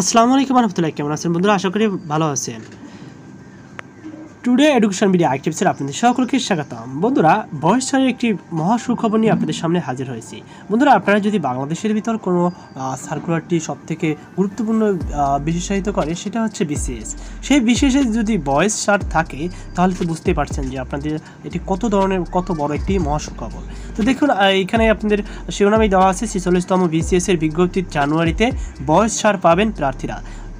আসসালামু আলাইকুম রহমতুল্লাহ। কেমন আছেন বন্ধুরা? আশা করি ভালো আছেন। টুডে এডুকেশন মিডিয়া অ্যাক্টিভসের আপনাদের সকলকে স্বাগতম। বন্ধুরা, বয়স ছাড়ের একটি মহা সুখবর নিয়ে আপনাদের সামনে হাজির হয়েছি। বন্ধুরা, আপনারা যদি বাংলাদেশের ভিতর কোনো সার্কুলারটি সব থেকে গুরুত্বপূর্ণ বিশেষায়িত করে, সেটা হচ্ছে বিসিএস সেই বিশেষে যদি বয়স ছাড় থাকে, তাহলে তো বুঝতেই পারছেন যে আপনাদের এটি কত ধরনের, কত বড় একটি মহা সুখবর তো দেখুন এখানে আপনাদের শিরোনামে দেওয়া আছে ছেচল্লিশতম বিসিএস এর বিজ্ঞপ্তি জানুয়ারিতে বয়স ছাড় পাবেন প্রার্থীরা।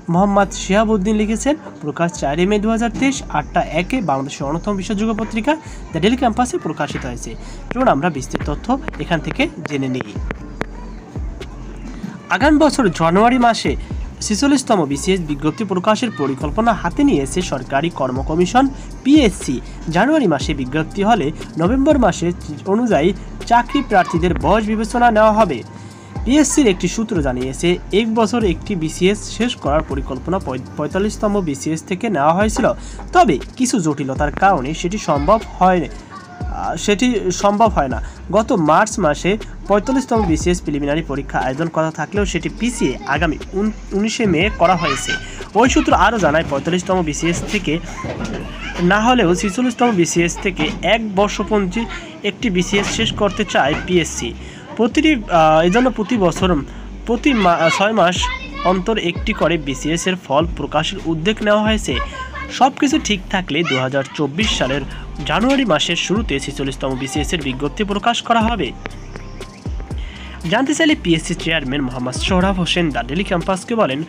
মোহাম্মদ শিহাবুদ্দিন লিখেছেন, প্রকাশ চারই মে দু হাজার তেইশ, আটটা একে বাংলাদেশের অন্যতম বিশ্বাসযোগ্য পত্রিকা, দ্য ডেলি ক্যাম্পাসে প্রকাশিত হয়েছে। চলুন আমরা বিস্তৃত তথ্য এখান থেকে জেনে নিই। আগামী বছর জানুয়ারি মাসে ছেচল্লিশতম বিসিএস বিজ্ঞপ্তি প্রকাশের পরিকল্পনা হাতে নিয়েছে সরকারি কর্ম কমিশন, পিএসসি। জানুয়ারি মাসে বিজ্ঞপ্তি হলে নভেম্বর মাসে অনুযায়ী চাকরি প্রার্থীদের বয়স বিবেচনা নেওয়া হবে। পিএসসির একটি সূত্র জানিয়েছে, এক বছর একটি বিসিএস শেষ করার পরিকল্পনা পঁয়- পঁয়তাল্লিশতম বিসিএস থেকে নেওয়া হয়েছিল। তবে কিছু জটিলতার কারণে সেটি সম্ভব হয় সেটি সম্ভব হয় না। গত মার্চ মাসে পঁয়তাল্লিশতম বিসিএস প্রিলিমিনারি পরীক্ষা আয়োজন করা থাকলেও সেটি পিছিয়ে আগামী উনিশে মে করা হয়েছে। ওই সূত্র আরও জানায়, পঁয়তাল্লিশতম বিসিএস থেকে না হলেও ছেচল্লিশতম বিসিএস থেকে এক বর্ষপঞ্জি একটি বিসিএস শেষ করতে চায় পিএসসি। প্রতিটি আহ, এজন্য প্রতি বছর প্রতি ছয় মাস অন্তর একটি করে বিসিএস এর ফল প্রকাশের উদ্যোগ নেওয়া হয়েছে। সব কিছু ঠিক থাকলে দু হাজার চব্বিশ সালের জানুয়ারি মাসের শুরুতে ছেচল্লিশতম বিসিএস এর বিজ্ঞপ্তি প্রকাশ করা হবে। জানতে চাইলে PSC chairman Mohammad Sohrab Hossain the daily ক্যাম্পাসকে বলেন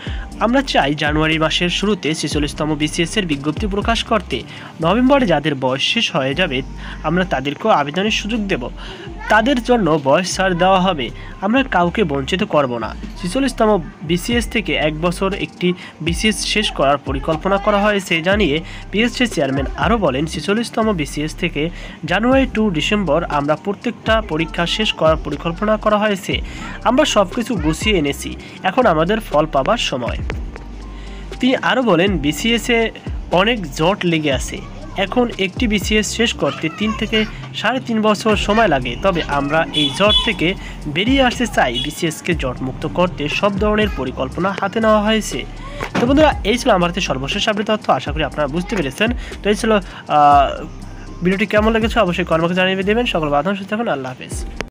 আমরা চাই জানুয়ারি মাসের শুরুতে ছেচল্লিশতম বিসিএস এর বিজ্ঞপ্তি প্রকাশ করতে। নভেম্বরে যাদের বয়স শেষ হয়ে যাবে আমরা তাদেরকেও আবেদনের সুযোগ দেব। তাদের জন্য বয়স ছাড় দেওয়া হবে। আমরা কাউকে বঞ্চিত করব না। ছেচল্লিশতম বিসিএস থেকে এক বছর একটি বিসিএস শেষ করার পরিকল্পনা করা হয়েছে জানিয়ে পিএসসি চেয়ারম্যান আরও বলেন, ছেচল্লিশতম বিসিএস থেকে জানুয়ারি টু ডিসেম্বর আমরা প্রত্যেকটা পরীক্ষা শেষ করার পরিকল্পনা করা হয়েছে। আমরা সব কিছু গুছিয়ে এনেছি। এখন আমাদের ফল পাবার সময়। তিনি আরও বলেন, বিসিএসে অনেক জট লেগে আছে। এখন একটি বিসিএস শেষ করতে তিন থেকে সাড়ে তিন বছর সময় লাগে। তবে আমরা এই জট থেকে বেরিয়ে আসতে চাই। বিসিএসকে জটমুক্ত করতে সব ধরনের পরিকল্পনা হাতে নেওয়া হয়েছে। তো বন্ধুরা, এই ছিল আমার সর্বশেষ আপডেট তথ্য। আশা করি আপনারা বুঝতে পেরেছেন। তো এই ছিল ভিডিওটি কেমন লেগেছে অবশ্যই কর্মকে জানিয়ে দেবেন। সকল বাধা সুস্থ থাকুন, আল্লাহ হাফেজ।